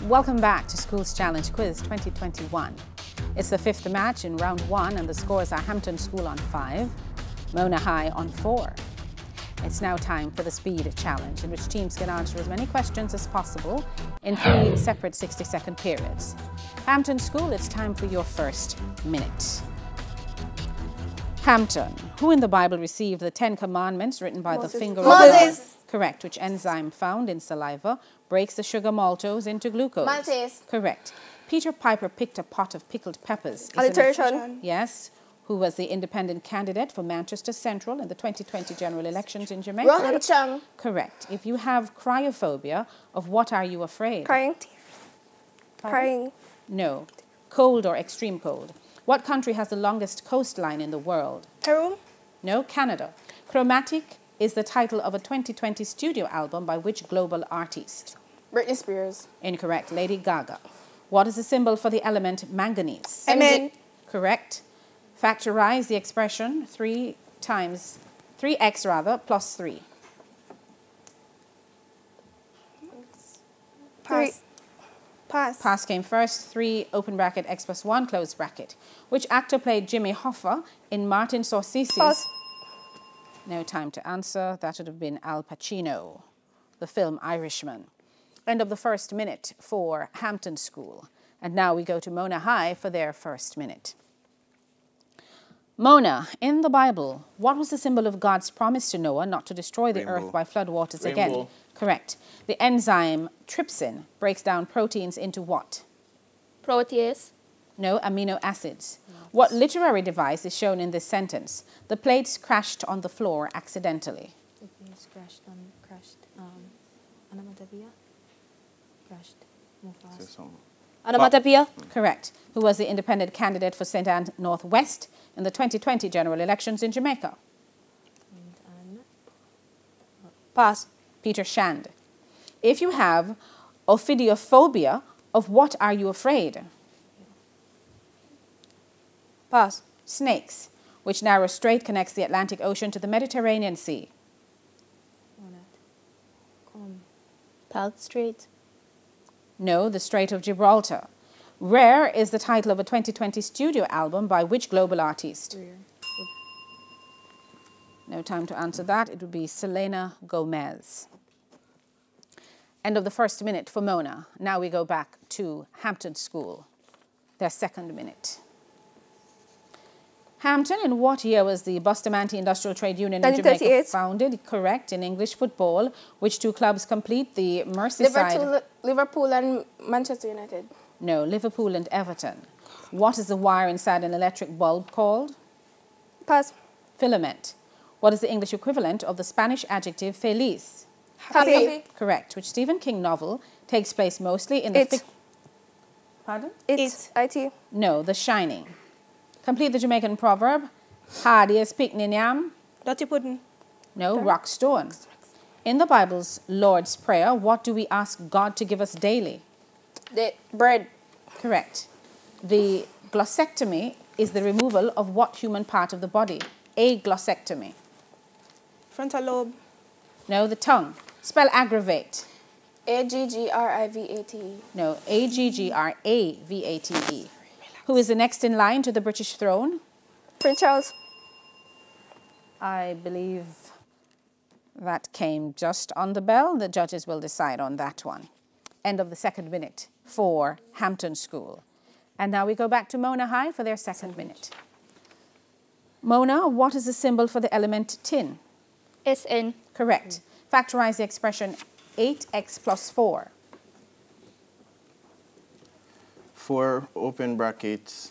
Welcome back to Schools Challenge Quiz 2021. It's the fifth match in round one, and the scores are Hampton School on five, Mona High on four. It's now time for the speed challenge, in which teams can answer as many questions as possible in three separate 60 second periods. Hampton School, it's time for your first minute. Hampton, who in the Bible received the Ten Commandments written by Moses. the finger of... Moses. Correct, which enzyme found in saliva breaks the sugar maltose into glucose. Maltase. Correct. Peter Piper picked a pot of pickled peppers. Alliteration. Yes. Who was the independent candidate for Manchester Central in the 2020 general elections in Jamaica? Rohan Chung. Correct. If you have cryophobia, of what are you afraid? Crying. Pardon? Crying. No. Cold or extreme cold. What country has the longest coastline in the world? Peru. No, Canada. Chromatic is the title of a 2020 studio album by which global artist? Britney Spears. Incorrect. Lady Gaga. What is the symbol for the element manganese? Amen. Correct. Factorize the expression 3 times 3x rather plus 3. Pass. Pass. Pass came first. 3 open bracket x plus 1 close bracket. Which actor played Jimmy Hoffa in Martin Scorsese's? Pass. No time to answer. That would have been Al Pacino, the film Irishman. End of the first minute for Hampton School. And now we go to Mona High for their first minute. Mona, in the Bible, what was the symbol of God's promise to Noah not to destroy the Rainbow. earth by floodwaters again? Rainbow. Correct. The enzyme trypsin breaks down proteins into what? Protease. No, amino acids. What literary device is shown in this sentence? The plates crashed on the floor accidentally. The planes crashed on crashed. Um, onomatopoeia. Crashed. Move fast. something. onomatopoeia. Correct. Who was the independent candidate for St. Ann Northwest in the 2020 general elections in Jamaica? And Pass. Peter Shand. If you have ophidiophobia, of what are you afraid? Pass. Snakes. Which narrow strait connects the Atlantic Ocean to the Mediterranean Sea? Come. Pal Street. No, the Strait of Gibraltar. Rare is the title of a 2020 studio album by which global artist? No time to answer that. It would be Selena Gomez. End of the first minute for Mona. Now we go back to Hampton School, their second minute. Hampton, in what year was the Bustamante Industrial Trade Union in Jamaica founded? Correct. In English football, which two clubs complete the Merseyside? Liverpool, Liverpool and Manchester United. No, Liverpool and Everton. What is the wire inside an electric bulb called? Pass. Filament. What is the English equivalent of the Spanish adjective feliz? Happy. Correct. Which Stephen King novel takes place mostly in the. It. fic- Pardon? It. It. No, The Shining. Complete the Jamaican proverb. Hardy as picnic yam. Dirty pudding. No, rock stone. In the Bible's Lord's Prayer, what do we ask God to give us daily? The bread. Correct. The glossectomy is the removal of what human part of the body? A glossectomy. Frontal lobe. No, the tongue. Spell aggravate. A G G R I V A T E. No, A G G R A V A T E. Who is the next in line to the British throne? Prince Charles. I believe that came just on the bell. The judges will decide on that one. End of the second minute for Hampton School. And now we go back to Mona High for their second minute. Mona, what is the symbol for the element tin? SN. Correct. Factorize the expression 8x plus 4. 4 open brackets,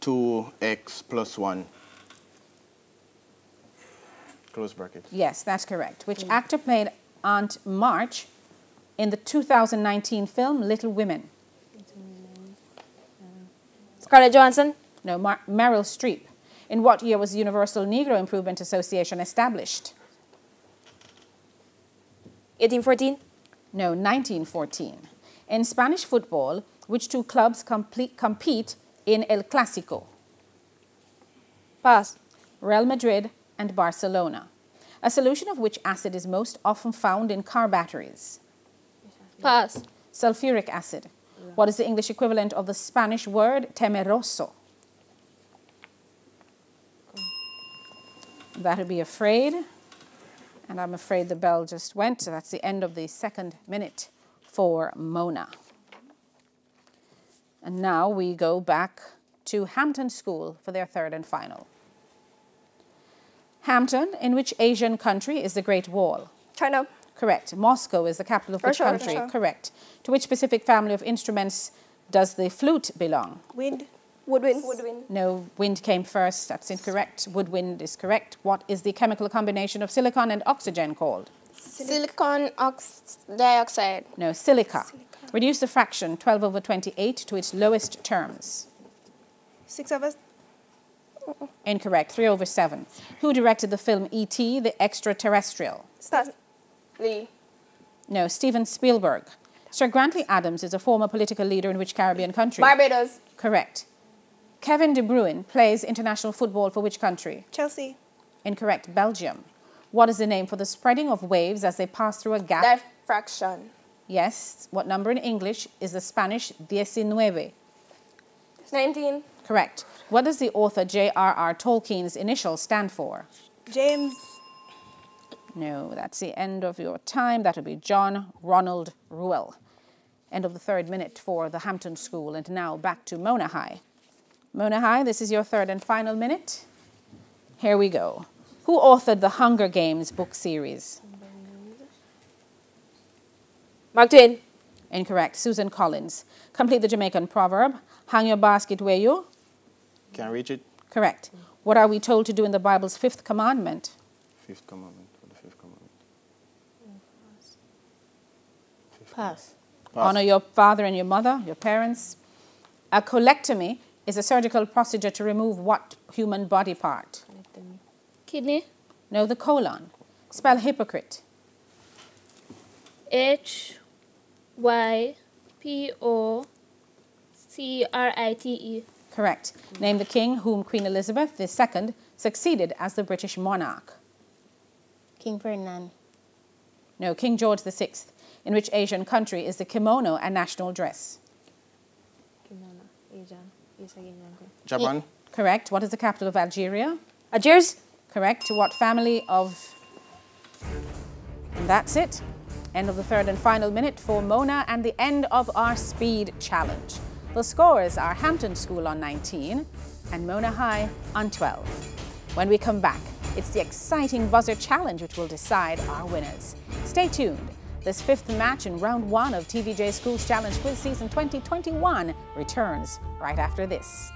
2x plus 1. Close bracket. Yes, that's correct. Which mm. actor played Aunt March in the 2019 film Little Women? Scarlett Johansson. No, Mar- Meryl Streep. In what year was the Universal Negro Improvement Association established? 1814. No, 1914. In Spanish football, which two clubs complete, compete in El Clásico? Pass. Real Madrid and Barcelona. A solution of which acid is most often found in car batteries? Pass. Sulfuric acid. What is the English equivalent of the Spanish word temeroso? That would be afraid. And I'm afraid the bell just went. So that's the end of the second minute for Mona. And now we go back to Hampton School for their third and final. Hampton, in which Asian country is the Great Wall? China. Correct. Moscow is the capital of which Russia, country? Russia. Correct. To which specific family of instruments does the flute belong? Wind. Woodwind. Woodwind. No, wind came first. That's incorrect. Woodwind is correct. What is the chemical combination of silicon and oxygen called? Silicon ox dioxide. No, silica. Reduce the fraction 12 over 28 to its lowest terms. Six of us. Incorrect. 3 over 7. Who directed the film E.T., the extraterrestrial? Start. Lee. No, Steven Spielberg. Sir Grantley Adams is a former political leader in which Caribbean country? Barbados. Correct. Kevin De Bruyne plays international football for which country? Chelsea. Incorrect. Belgium. What is the name for the spreading of waves as they pass through a gap? Diffraction. Yes. What number in English is the Spanish diecinueve? 19. Correct. What does the author J.R.R. Tolkien's initials stand for? James. No, that's the end of your time. That will be John Ronald Reuel. End of the third minute for the Hampton School. And now back to Mona High. Mona High, this is your third and final minute. Here we go. Who authored the Hunger Games book series? Mark Twain. Incorrect. Suzanne Collins. Complete the Jamaican proverb. Hang your basket where you? Can reach it. Correct. What are we told to do in the Bible's fifth commandment? Fifth commandment. Or the fifth commandment. Pass. Pass. Honor your father and your mother, your parents. A colectomy is a surgical procedure to remove what human body part? Kidney. No, the colon. Spell hypocrite. H Y P O C R I T E. Correct. Name the king whom Queen Elizabeth II succeeded as the British monarch. King Ferdinand. No, King George VI. In which Asian country is the kimono a national dress? Kimono. Asian. Isa ganyan ko. Japan. Correct. What is the capital of Algeria? Algiers. Correct. To what family of. And that's it. End of the third and final minute for Mona and the end of our speed challenge. The scores are Hampton School on 19 and Mona High on 12. When we come back, it's the exciting buzzer challenge which will decide our winners. Stay tuned. This fifth match in round one of TVJ Schools Challenge Quiz Season 2021 returns right after this.